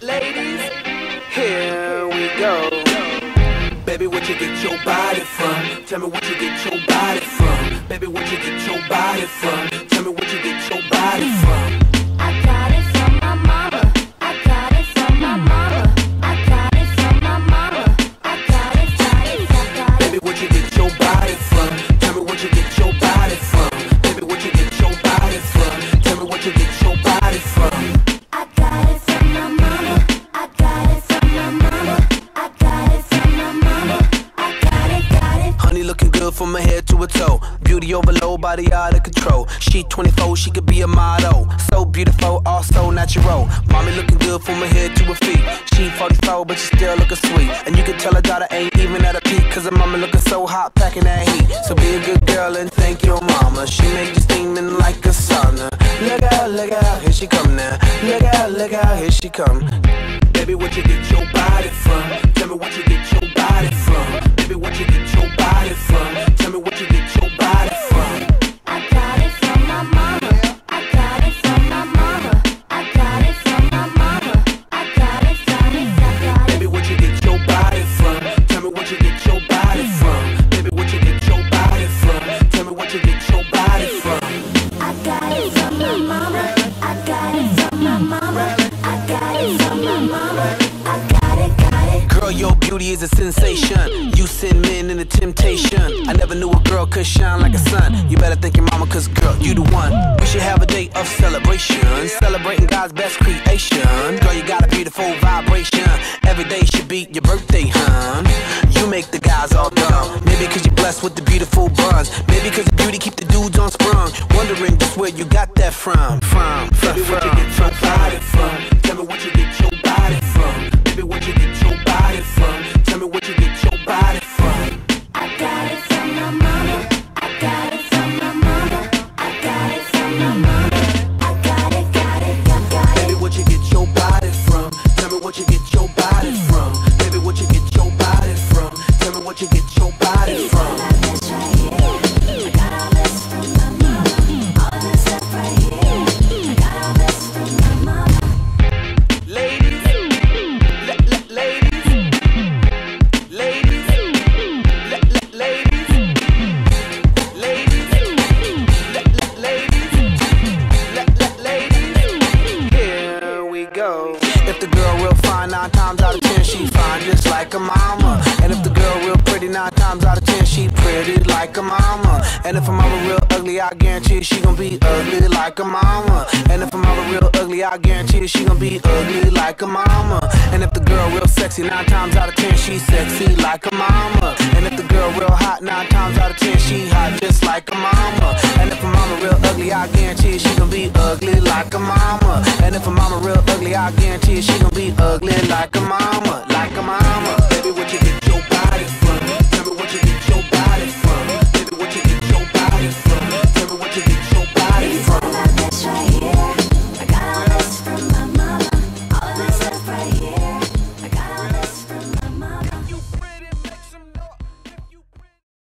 ladies, here we go. Baby, what you get your body from? Tell me what you get your body from. Baby, what you get your body from? From her head to her toe. Beauty overload, body out of control. She 24, she could be a model. So beautiful, also natural. Mommy looking good from her head to her feet. She 44, but she still looking sweet. And you can tell her daughter ain't even at a peak. Cause her mama looking so hot, packing that heat. So be a good girl and thank your mama. She make you steaming like a sauna. Look out, look out, here she come now. Look out, look out, here she come. Baby, what you get your body from? Tell me what you get your body your beauty is a sensation. You send men in into temptation. I never knew a girl could shine like a sun. You better thank your mama, cause girl, you the one. We should have a day of celebration. Celebrating God's best creation. Girl, you got a beautiful vibration. Every day should be your birthday, hun. You make the guys all dumb. Maybe cause you're blessed with the beautiful buns. Maybe cause the beauty keep the dudes on sprung. Wondering just where you got that from. From, from, get your body from? Nine times out of ten she fine, just like a mama. And if the girl real pretty, nine times out of ten she pretty like a mama. And if a mama real ugly, I guarantee she gon' be ugly like a mama. And if a mama real ugly, I guarantee she gon' be ugly like a mama. And if the girl real sexy, nine times out of ten she sexy like a mama. And if the girl real hot, nine times out of ten she hot just like a mama. I guarantee she gon' be ugly like a mama, like a mama.